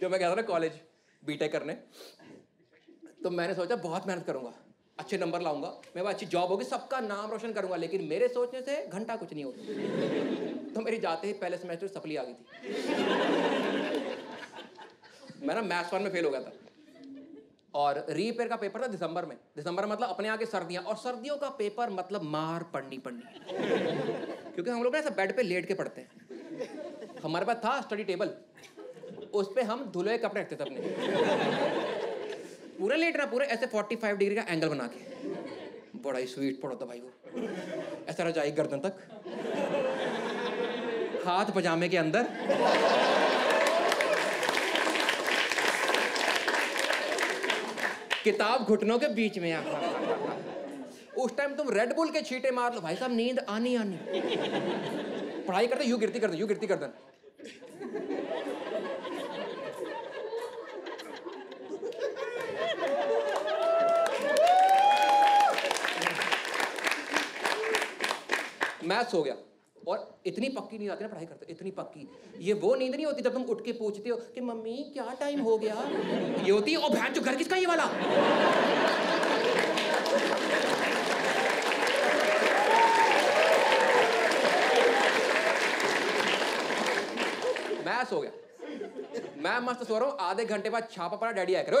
जब मैं गया था ना कॉलेज बीटेक करने तो मैंने सोचा बहुत मेहनत करूँगा, अच्छे नंबर लाऊँगा, मेरे पास अच्छी जॉब होगी, सबका नाम रोशन करूँगा, लेकिन मेरे सोचने से घंटा कुछ नहीं होता। तो मेरी जाते ही पहले सेमेस्टर सप्ली आ गई थी। मैं ना मैथ्स वन में फेल हो गया था। और रीपेयर का पेपर था दिसंबर में। दिसंबर मतलब अपने आगे सर्दियाँ, और सर्दियों का पेपर मतलब मार पढ़नी पड़नी। क्योंकि हम लोग ना ऐसा बेड पे लेट के पढ़ते हैं। हमारे पास था स्टडी टेबल उस पर हम धुले कपड़े रखते थे अपने। पूरे लेट रहा, पूरे ऐसे 45 डिग्री का एंगल बना के। बड़ा ही स्वीट पड़ा था भाई वो। ऐसा रजाई गर्दन तक। हाथ पजामे के अंदर। किताब घुटनों के बीच में आ उस टाइम तुम रेड बुल के छीटे मार लो। भाई साहब, नींद आनी आनी। पढ़ाई करते, यू गिरती करते यू गिरती गर्दन मैथ्स हो गया। और इतनी पक्की नींद आती ना, पढ़ाई करते, इतनी पक्की। ये वो नींद नहीं होती जब तुम उठ के पूछते हो कि, मम्मी, क्या टाइम हो गया? ये होती ओ बहन, जो घर किसका ये वाला? मैथ्स हो गया। मैं मस्त सो रहा हूँ, आधे घंटे बाद छापा पड़ा, डैडी आया करो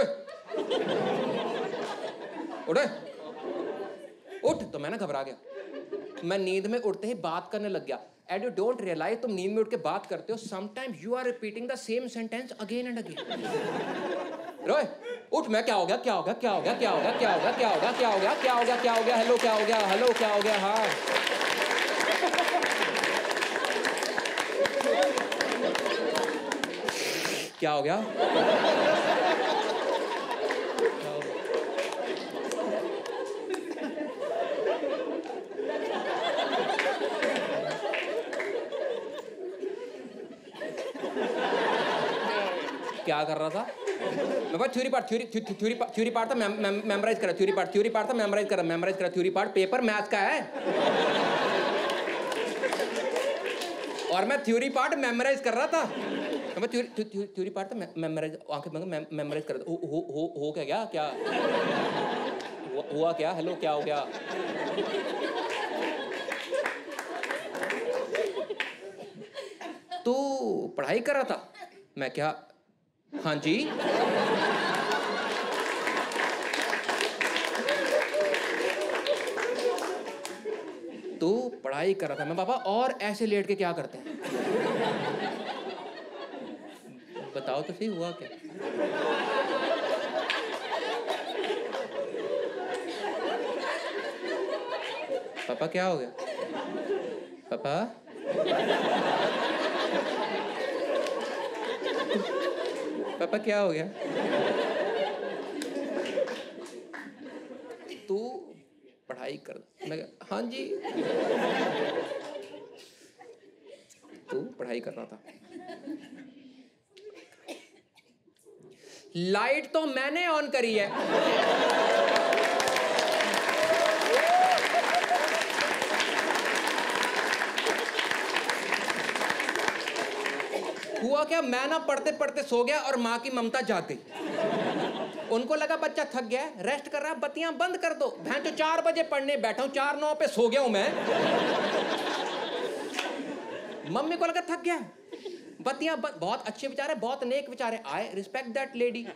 उठे उठ। तो मैं ना घबरा गया। मैं नींद में उठते ही बात करने लग गया एंड यू डोंट रियलाइज़ तुम नींद में उठ के बात करते हो sometimes you are repeating the same sentence again and again रोए उठ मैं क्या हो गया क्या हो गया क्या हो गया क्या हो गया क्या हो गया क्या हो गया क्या हो गया क्या हो गया क्या हो गया हेलो क्या हो गया हेलो क्या हो गया हाँ क्या हो गया क्या कर रहा था? मैं बस theory part theory theory theory part था मेमोराइज करा थ्योरी पार्ट थ्योरी पार्ट था मेमोराइज करा मेमोराइज करा थ्योरी पार्ट पेपर मैथ का है। और मैं थ्योरी पार्ट मेमोराइज कर रहा था। मैं थ्योरी थ्योरी पार्ट था मेमोराइज आँखें बंद मेमोराइज कर रहा था। हो हो हो क्या क्या क्या? हुआ क्या? हेलो क्या हो गया? तो पढ़ाई कर रहा था। मैं क्या हाँ जी। तो पढ़ाई कर रहा था मैं, पापा, और ऐसे लेट के क्या करते हैं? बताओ तो सही, हुआ क्या? पापा, क्या हो गया? पापा? पापा, क्या हो गया? तू पढ़ाई कर। हाँ जी। तू पढ़ाई कर रहा था। लाइट तो मैंने ऑन करी है हुआ क्या मैं ना पढ़ते पढ़ते सो गया और माँ की ममता गई उनको लगा बच्चा थक गया है रेस्ट कर रहा है बत्तियाँ बंद कर दो। भैं तो चार बजे पढ़ने बैठा हूँ, चार नौ पे सो गया हूँ मैं। मम्मी को लगा थक गया। बत्तियाँ बंद बहुत अच्छे विचार है, बहुत नेक विचार है। रिस्पेक्ट दैट लेडी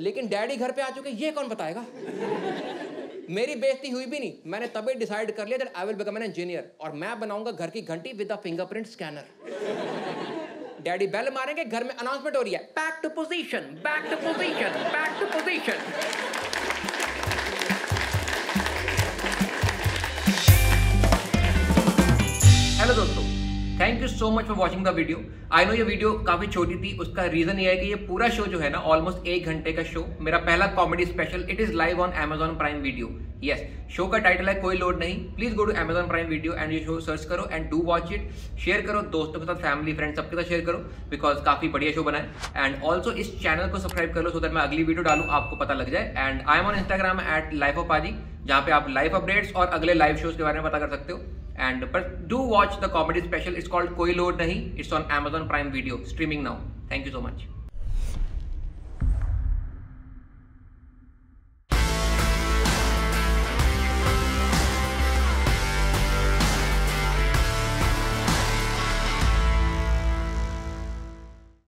लेकिन डैडी घर पे आ चुके, ये कौन बताएगा? मेरी बेइज्जती हुई भी नहीं। मैंने तभी डिसाइड कर लिया that I will become an engineer और मैं बनाऊँगा घर की घंटी with the fingerprint scanner daddy bell मारेंगे, घर में अनाउंसमेंट हो रही है। Back to position back to position back to position hello दोस्तों thank you so much for watching the video I know ये वीडियो काफ़ी छोटी थी, उसका रीजन ये है कि ये पूरा शो जो है ना ऑलमोस्ट एक घंटे का शो मेरा पहला comedy special it is live on Amazon prime video yes show का टाइटल है, कोई लोड नहीं। Please go to Amazon prime video and ये शो सर्च करो and do watch it share करो, दोस्तों के साथ फैमिली फ्रेंड सबके साथ शेयर करो बिकॉज़ काफ़ी बढ़िया शो बना है एंड ऑल्सो इस चैनल को सब्सक्राइब कर सो दैट मैं अगली वीडियो डालू, आपको पता लग जाए। And I am on Instagram at life of Paaji जहाँ पे आप लाइव अपडेट्स और अगले लाइव शोज़ के बारे में पता कर सकते हो। And but do watch the comedy special it's called कोई लोड नहीं it's on amazon prime video streaming now thank you so much